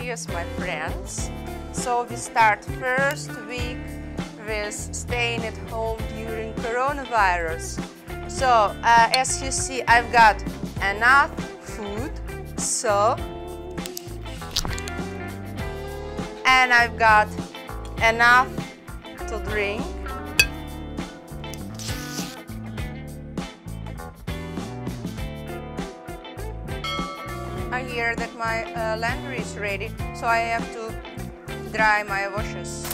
Yes, my friends. So we start first week with staying at home during coronavirus. So uh, as you see, I've got enough food. So and I've got enough to drink. I hear that my uh, laundry is ready, so I have to dry my washes.